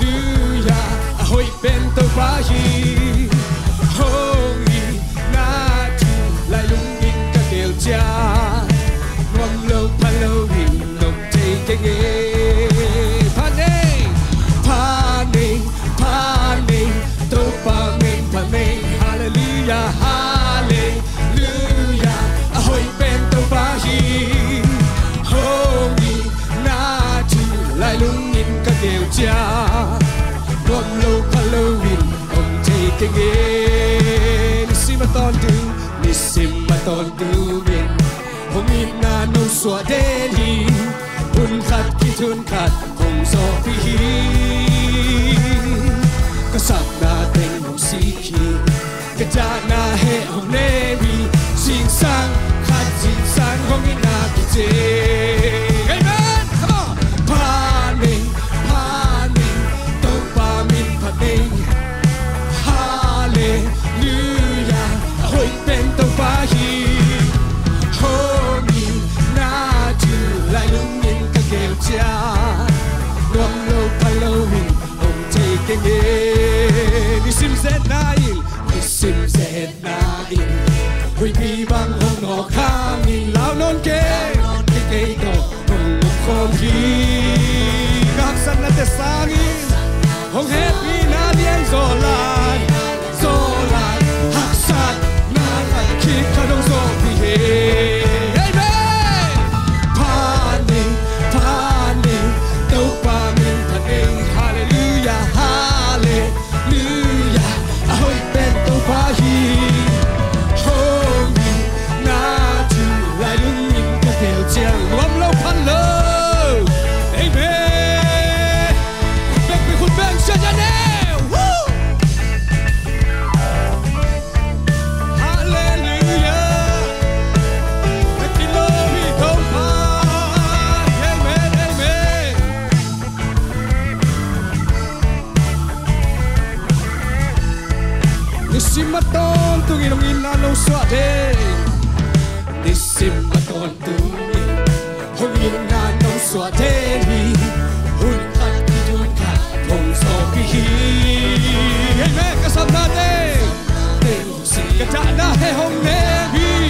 ルーヤアホイベント Kadeutia Nom lo kalawin Om taking Nisim atondu Nisim atondu bin Hong ina no swadeni Hun khat kitun khat Hong so pihin thầy Nisim nghề Đi sim zet nail, il zet na il Huy bi bang hong no kham ni Lao non kê ke ke tổ Hong ngọc khom hi Gak san na te sang in. Hong happy na dien zo Nisimaton tung ilong inanaw swate Nisimaton tung Hong inanaw swate Hun kat kitun kat Hong so pihi Amen kasam natin Sing kata na he hong sáng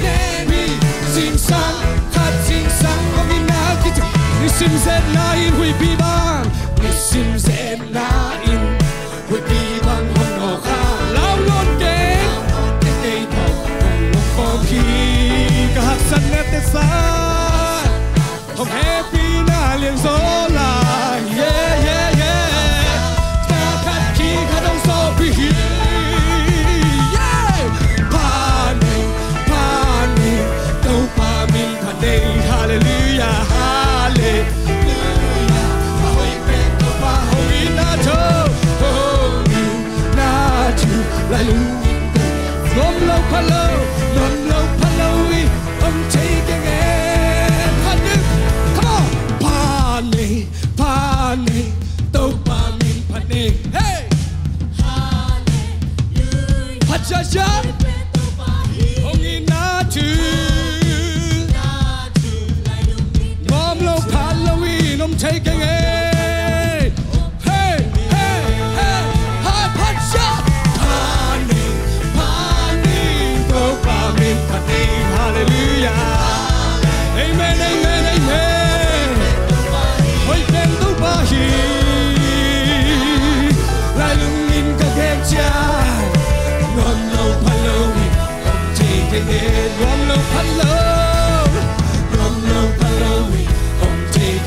Nebi Sing sang kat sing sang Hong inakit Nisim zed na in hui bi Not to. Mom, look, Halloween, I'm taking it.